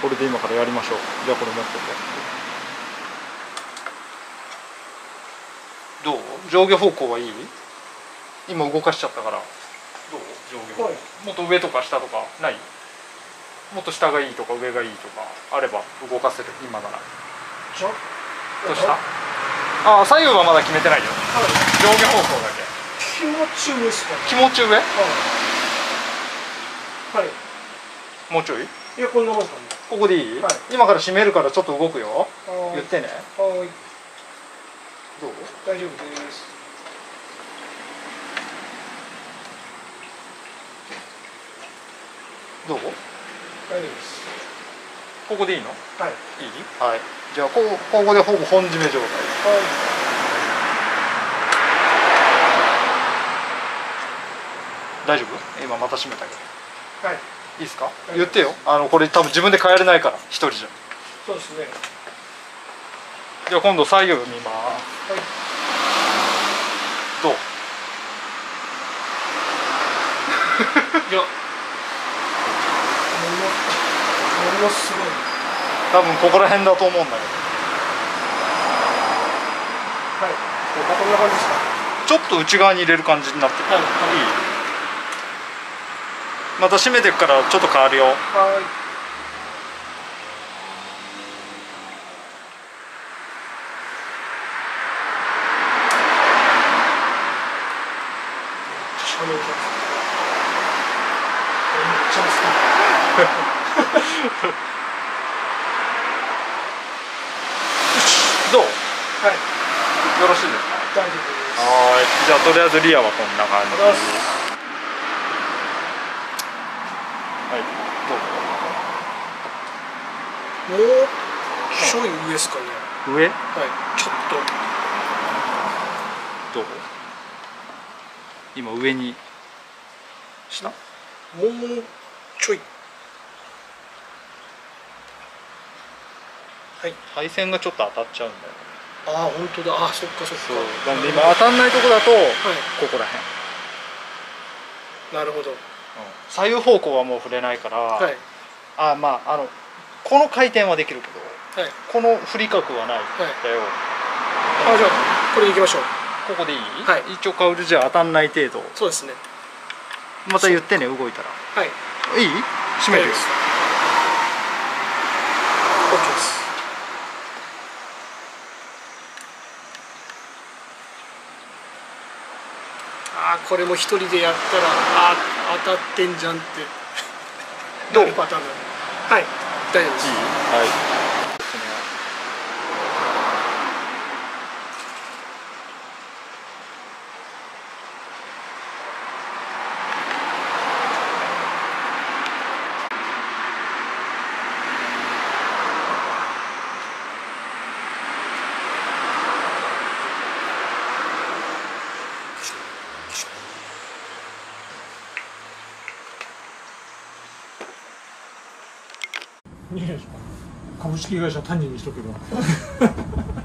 「りましょう。じゃあこれ持っててどう？上下方向はいい？今動かしちゃったから。どう？上下方向、はい。もっと上とか下とかない？もっと下がいいとか上がいいとかあれば動かせる。今なら。じゃどうした？ああ左右はまだ決めてないよ。はい。上下方向だけ。気持ち上ですかね。気持ち上？はい。はい。もうちょい？いやこんなもんですかねここでいい、はい。今から閉めるからちょっと動くよ。は言ってね。いはい。どう？大丈夫です。どう？大丈夫です。ここでいいの？はい。いい？はい。じゃあこここでほぼ本締め状態。はい。大丈夫？今また閉めたけど。はいいいですか、言ってよ。あのこれ多分自分で変えれないから一人じゃ。そうですね。じゃあ今度左右見ます。はい。どう？いや。ものものすごい。多分ここら辺だと思うんだけはい。こんな感じですか？どちょっと内側に入れる感じになってる、はいい？また閉めていくからちょっと変わるよ どう？きはい。よろしいですか？大丈夫です。はい。じゃあとりあえずリアはこんな感じ。ありがとうございますはいどもうちょい上ですかね。う上？はいちょっどう？今上に下？ともうちょい。はい。配線がちょっと当たっちゃうんだよああ本当だ。あーそっかそっか。なんで今当たんないとこだとはい。ここら辺、なるほど左右方向はもう触れないから、はい。あまああのこの回転はできるけどはい。この振り角はないんだよ、あじゃあこれでいきましょう。ここでいい、はい。一応カウルじゃ当たんない程度。そうですね。また言ってね動いたら。はい。いい？閉めるよ。OK ですこれも一人でやったらあー当たってんじゃんって。どう？パターンだはい。大丈夫です。はい株式会社単ににしとけば。